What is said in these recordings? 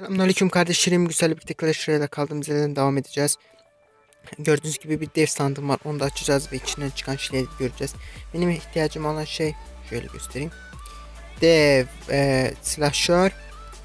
Selamünaleyküm kardeşlerim. Güzel bir Clash Royale'de kaldığımız yerden devam edeceğiz. Gördüğünüz gibi bir dev sandım var. Onu da açacağız ve içinden çıkan şeyleri göreceğiz. Benim ihtiyacım olan şey şöyle göstereyim. Dev, e, silahşör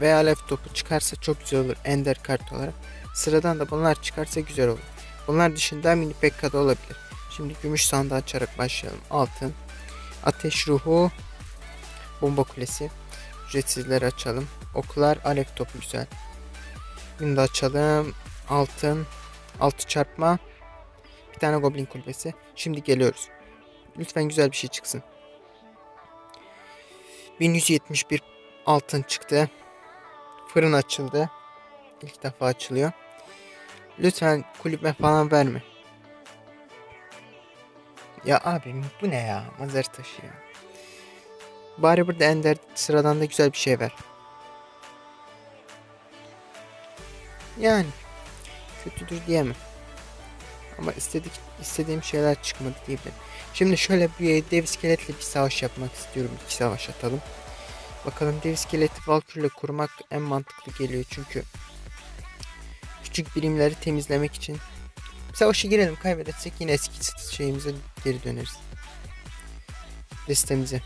ve alev topu çıkarsa çok güzel olur. Ender kart olarak. Sıradan da bunlar çıkarsa güzel olur. Bunlar dışında mini pekka da olabilir. Şimdi gümüş sandığı açarak başlayalım. Altın, ateş ruhu, bomba kulesi. Ücretsizleri açalım. Oklar, alev topu güzel. Bunu da açalım. Altın, altı çarpma. Bir tane goblin kulübesi. Şimdi geliyoruz. Lütfen güzel bir şey çıksın. 1171 altın çıktı. Fırın açıldı. İlk defa açılıyor. Lütfen kulübe falan verme. Ya abi bu ne ya? Mazar taşı ya. Bari burada Ender sıradan da güzel bir şey ver. Yani kötüdür diyemem. Ama istedik istediğim şeyler çıkmadı diyebilirim. Şimdi şöyle bir dev iskeletle bir savaş yapmak istiyorum. İki savaş atalım. Bakalım dev iskeleti Valkyrie'le kurmak en mantıklı geliyor çünkü küçük birimleri temizlemek için savaşa girelim kaybedersek yine eski şeyimize geri döneriz. Listemize.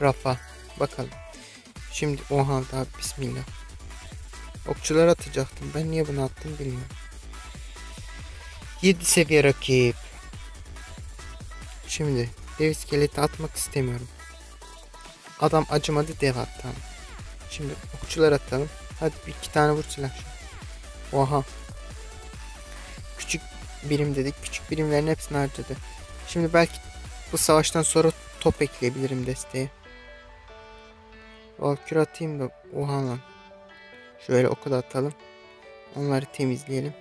Rafa. Bakalım. Şimdi oha daha bismillah. Okçular atacaktım. Ben niye bunu attım bilmiyorum. 7 seviye rakip. Şimdi dev iskeleti atmak istemiyorum. Adam acımadı dev attı. Şimdi okçular atalım. Hadi bir iki tane vur silah. Oha. Küçük birim dedik. Küçük birimlerin hepsini harcadı. Şimdi belki bu savaştan sonra top ekleyebilirim desteğe. Valkür atayım da oha lan. Şöyle oku da atalım. Onları temizleyelim.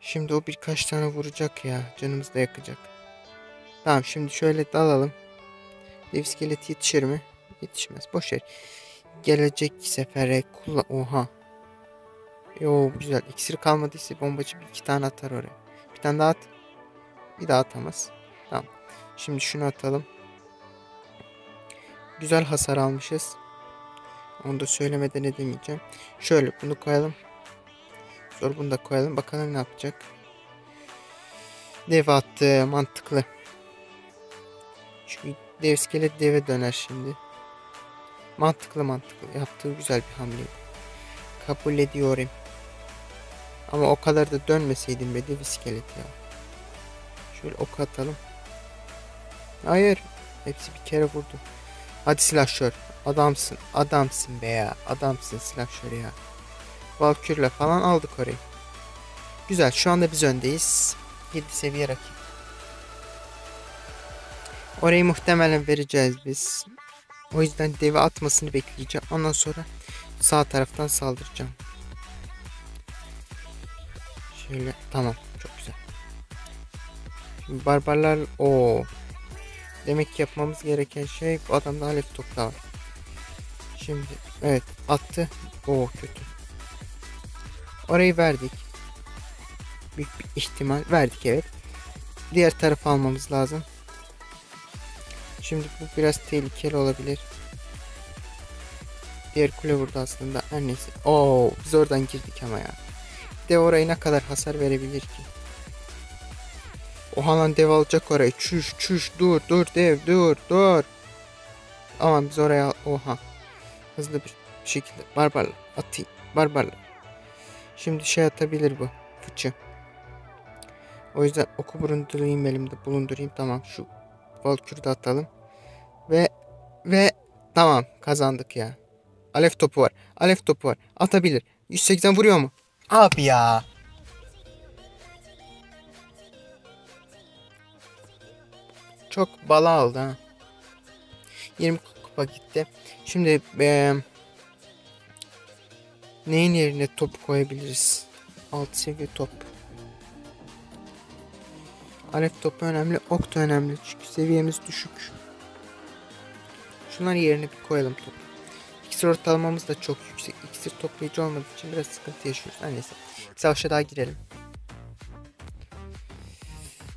Şimdi o birkaç tane vuracak ya. Canımız da yakacak. Tamam şimdi şöyle dalalım. Dev iskelet yetişir mi? Yetişmez. Boş ver. Gelecek sefere kullan... Oha. Yo güzel. İksir kalmadıysa bombacı bir iki tane atar oraya. Bir tane daha at. Bir daha atamaz. Tamam. Şimdi şunu atalım. Güzel hasar almışız. Onu da söylemeden edemeyeceğim. Şöyle bunu koyalım. Sonra bunu da koyalım. Bakalım ne yapacak. Dev attı. Mantıklı. Çünkü dev iskelet deve döner şimdi. Mantıklı mantıklı. Yaptığı güzel bir hamle. Kabul ediyorum. Ama o kadar da dönmeseydim be dev iskelet ya. Şöyle ok atalım. Hayır. Hepsi bir kere vurdu. Hadi silahşör. Adamsın. Adamsın be ya. Adamsın silahşör ya. Valkürle falan aldık orayı. Güzel. Şu anda biz öndeyiz. 7 seviye rakip. Orayı muhtemelen vereceğiz biz. O yüzden devi atmasını bekleyeceğim. Ondan sonra sağ taraftan saldıracağım. Şöyle tamam çok güzel. Şimdi barbarlar o Demek ki yapmamız gereken şey bu adamda alev topla var. Şimdi evet attı. O kötü. Orayı verdik. Büyük bir ihtimal verdik evet. Diğer tarafı almamız lazım. Şimdi bu biraz tehlikeli olabilir. Diğer kule vurdu aslında. Her neyse. Oo, biz oradan girdik ama ya. De orayı ne kadar hasar verebilir ki? Oha lan dev alacak orayı. Çüş çüş dur dur dev dur dur. Aman biz oraya oha. Hızlı bir şekilde barbarla atayım. Barbarla. Şimdi şey atabilir bu. Fıçı. O yüzden oku bulundurayım elimde bulundurayım. Tamam şu Valkür'ü de atalım. Ve ve tamam kazandık ya. Alev topu var. Alev topu var. Atabilir. 180 vuruyor mu? Abi ya. Çok bala aldı ha. 20 kupa gitti. Şimdi e, neyin yerine top koyabiliriz? Alt seviye top. Alef topu önemli, ok da önemli çünkü seviyemiz düşük. Şunlar yerine bir koyalım top. İksir ortalamamız da çok yüksek. İksir toplayıcı olmadığı için biraz sıkıntı yaşıyoruz. Her neyse. Savaşa daha girelim.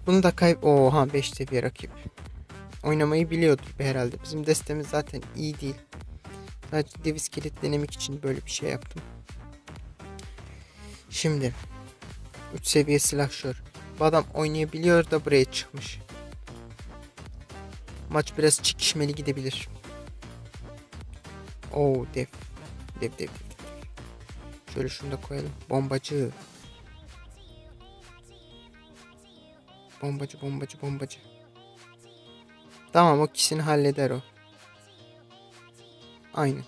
Bunu da kayıp... Oha 5 seviye rakip. Oynamayı biliyordur herhalde. Bizim destemiz zaten iyi değil. Sadece dev iskelet denemek için böyle bir şey yaptım. Şimdi 3 seviye silahşör. Bu adam oynayabiliyor da buraya çıkmış. Maç biraz çekişmeli gidebilir. Oo dev. Dev dev dev. Şöyle şunu da koyalım. Bombacı. Bombacı bombacı bombacı. Tamam o kişini halleder o. Aynı.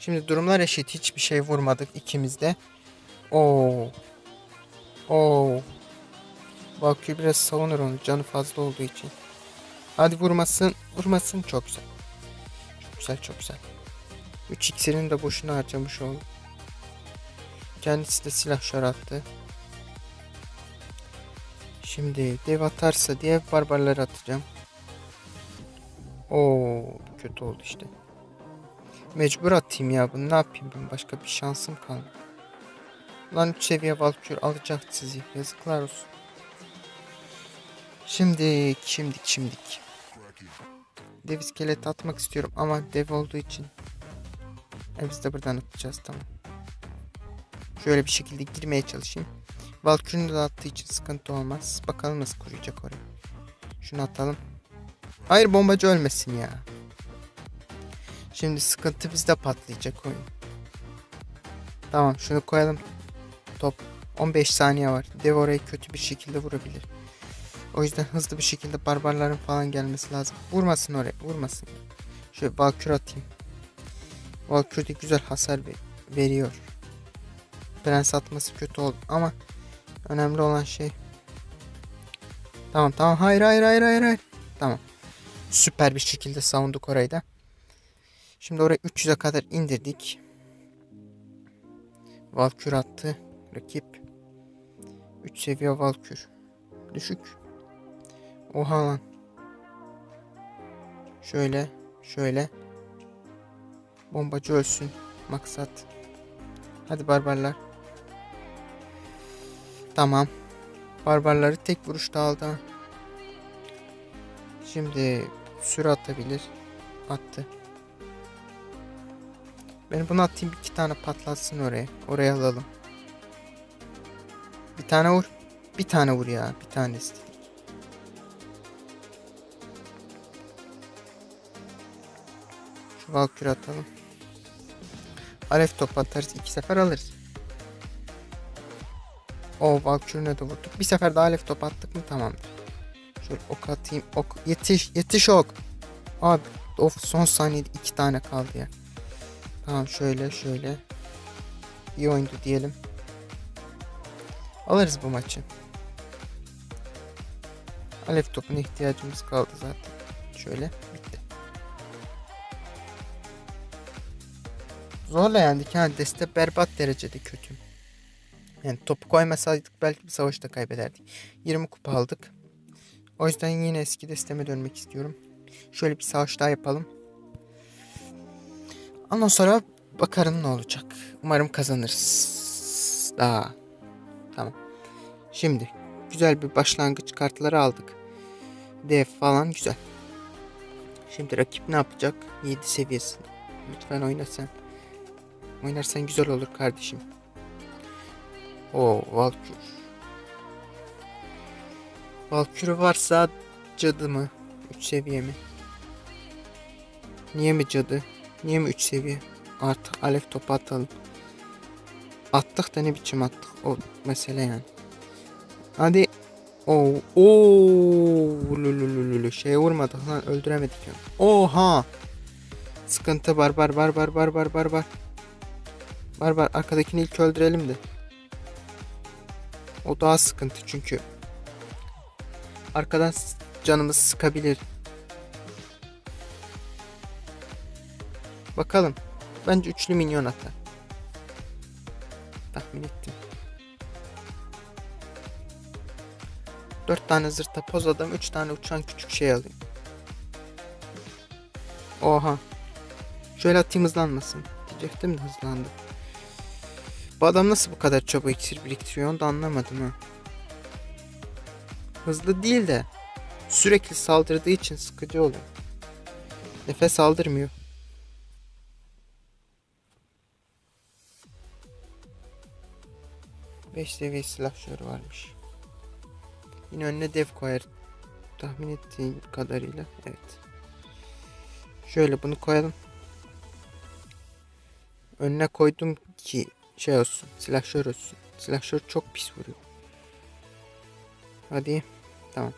Şimdi durumlar eşit. Hiçbir şey vurmadık ikimiz de. Oo. Oo. Valkyrie biraz savunur onu. Canı fazla olduğu için. Hadi vurmasın. Vurmasın. Çok güzel. Çok güzel çok güzel. 3 iksirini de boşuna harcamış oldu. Kendisi de silah şar attı. Şimdi dev atarsa diye barbarları atacağım. Oo kötü oldu işte. Mecbur atayım ya bunu ne yapayım ben başka bir şansım kalmadı. Lan 3 seviye Valkür alacak sizi yazıklar olsun. Şimdi şimdik şimdik. Dev iskelet atmak istiyorum ama dev olduğu için. E biz de buradan atacağız tamam. Şöyle bir şekilde girmeye çalışayım. Valkyrie'ni de attığı için sıkıntı olmaz. Bakalım nasıl kuruyacak orayı. Şunu atalım. Hayır bombacı ölmesin ya. Şimdi sıkıntı bizde patlayacak oyun. Tamam şunu koyalım. Top 15 saniye var. Dev orayı kötü bir şekilde vurabilir. O yüzden hızlı bir şekilde barbarların falan gelmesi lazım. Vurmasın oraya vurmasın. Şöyle Valkyrie atayım. Valkyrie de güzel hasar veriyor. Prens atması kötü oldu ama önemli olan şey. Tamam tamam hayır hayır hayır hayır hayır. Tamam. Süper bir şekilde savunduk orayı da. Şimdi oraya 300'e kadar indirdik. Valkür attı. Rakip. 3 seviye Valkür. Düşük. Oha lan. Şöyle. Şöyle. Bombacı ölsün. Maksat. Hadi barbarlar. Tamam. Barbarları tek vuruşta aldı. Şimdi sürü atabilir. Attı. Ben bunu atayım iki tane patlatsın oraya. Oraya alalım. Bir tane vur. Bir tane vur ya. Bir tane istedik. Şu Valkür atalım. Alev top atarız. iki sefer alırız. O Valkür'üne de vurduk. Bir sefer daha alev top attık mı tamamdır. Şöyle ok atayım. Ok yetiş. Yetiş ok. Abi of son saniyede iki tane kaldı ya. Tamam şöyle şöyle. İyi oyundu diyelim. Alırız bu maçı. Alev topuna ihtiyacımız kaldı zaten. Şöyle bitti. Zorla yendik ha. Deste berbat derecede kötü. Yani topu koymasaydık belki bir savaşta kaybederdik. 20 kupa aldık. O yüzden yine eski desteme dönmek istiyorum. Şöyle bir savaş daha yapalım. Ondan sonra bakarım ne olacak. Umarım kazanırız. Daha. Tamam. Şimdi güzel bir başlangıç kartları aldık. Dev falan güzel. Şimdi rakip ne yapacak? 7 seviyesi. Lütfen oyna sen. Oynarsan güzel olur kardeşim. O Valkür. Valkür varsa cadı mı? 3 seviye mi? Niye mi cadı? Niye mi 3 seviye? Artık alev topu atalım. Attık da ne biçim attık o mesele yani. Hadi. Oo, oo, lulululu şeye vurmadık lan öldüremedik yani. Oha. Sıkıntı var var var var var var var var. Var var arkadakini ilk öldürelim de. O daha sıkıntı çünkü. Arkadan canımız sıkabilir. Bakalım. Bence üçlü minyon atar. Tahmin ettim. Dört tane zırta poz adam, üç tane uçan küçük şey alayım. Oha. Şöyle atayım hızlanmasın. Diyecektim de hızlandı. Bu adam nasıl bu kadar çabuk iksir biriktiriyor onu da anlamadım ha. Hızlı değil de sürekli saldırdığı için sıkıcı oluyor. Nefes aldırmıyor. Beş seviye silahşörü varmış. Yine önüne dev koyar. Tahmin ettiğim kadarıyla. Evet. Şöyle bunu koyalım. Önüne koydum ki şey olsun. Silahşör olsun. Silahşör çok pis vuruyor. Hadi. Tamam.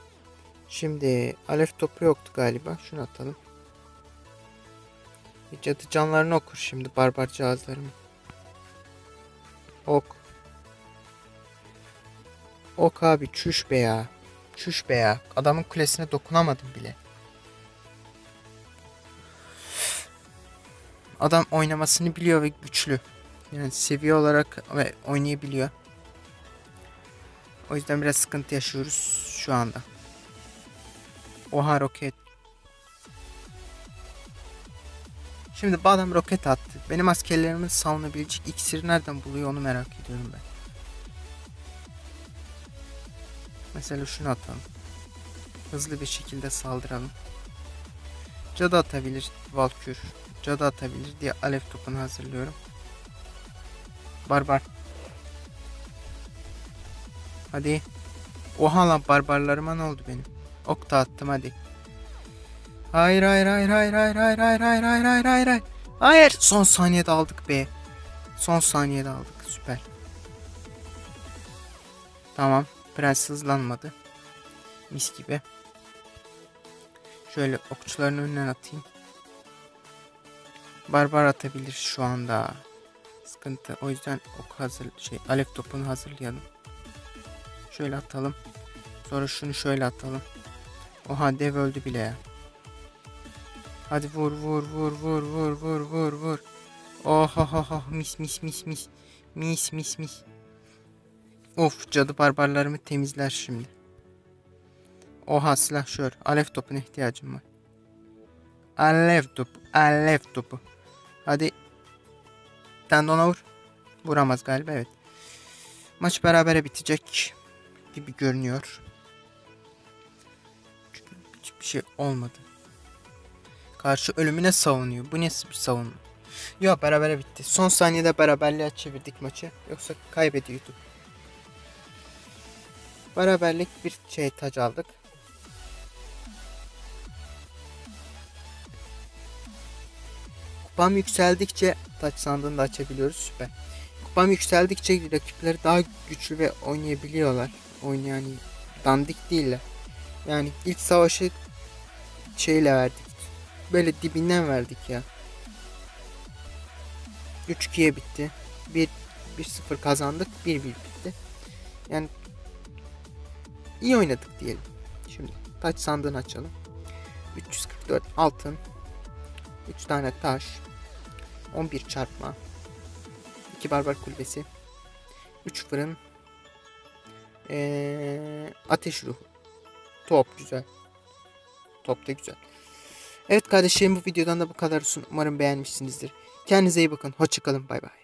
Şimdi alev topu yoktu galiba. Şunu atalım. Cadı canlarını okur şimdi barbar cihazlarımı. Ok. Ok abi çüş be ya. Çüş be ya. Adamın kulesine dokunamadım bile. Adam oynamasını biliyor ve güçlü. Yani seviye olarak oynayabiliyor. O yüzden biraz sıkıntı yaşıyoruz şu anda. Oha roket. Şimdi bu roket attı. Benim askerlerimin savunabilecek iksiri nereden buluyor onu merak ediyorum ben. Mesela şunu atalım. Hızlı bir şekilde saldıralım. Cadı atabilir Valkür. Cadı atabilir diye alev topunu hazırlıyorum. Barbar. Hadi. Oha lan barbarlarıma ne oldu benim? Ok da attım hadi. Hayır hayır hayır hayır hayır hayır hayır hayır hayır hayır hayır hayır. Hayır. Son saniyede aldık be. Son saniyede aldık. Süper. Tamam. Prens hızlanmadı. Mis gibi. Şöyle okçuların önüne atayım. Barbar atabilir şu anda. Sıkıntı. O yüzden ok hazır şey alev topunu hazırlayalım. Şöyle atalım. Sonra şunu şöyle atalım. Oha dev öldü bile ya. Hadi vur vur vur vur vur vur vur vur. Oha ha ha mis mis mis mis. Mis mis mis. Of cadı barbarlarımı temizler şimdi. Oha silahşör. Alev topuna ihtiyacım var. Alev topu. Alev topu. Hadi. Ona vur. Vuramaz galiba evet. Maç berabere bitecek gibi görünüyor. Çünkü hiçbir şey olmadı. Karşı ölümüne savunuyor. Bu nasıl bir savunma? Yok berabere bitti. Son saniyede beraberliğe çevirdik maçı. Yoksa kaybediyorduk. Beraberlik bir şey taç aldık. Kupam yükseldikçe taç sandığını da açabiliyoruz. Süper. Kupam yükseldikçe rakipleri daha güçlü ve oynayabiliyorlar. Oyun yani dandik değiller. Yani ilk savaşı şeyle verdik. Böyle dibinden verdik ya. 3-2'ye bitti. 1 1-0 kazandık. 1-1 bitti. Yani iyi oynadık diyelim. Şimdi taç sandığını açalım. 344 altın. 3 tane taş. 11 çarpma. 2 barbar kulübesi. 3 fırın. Ee, ateş ruhu. Top güzel. Top da güzel. Evet kardeşlerim bu videodan da bu kadar olsun. Umarım beğenmişsinizdir. Kendinize iyi bakın. Hoşçakalın. Bay bay.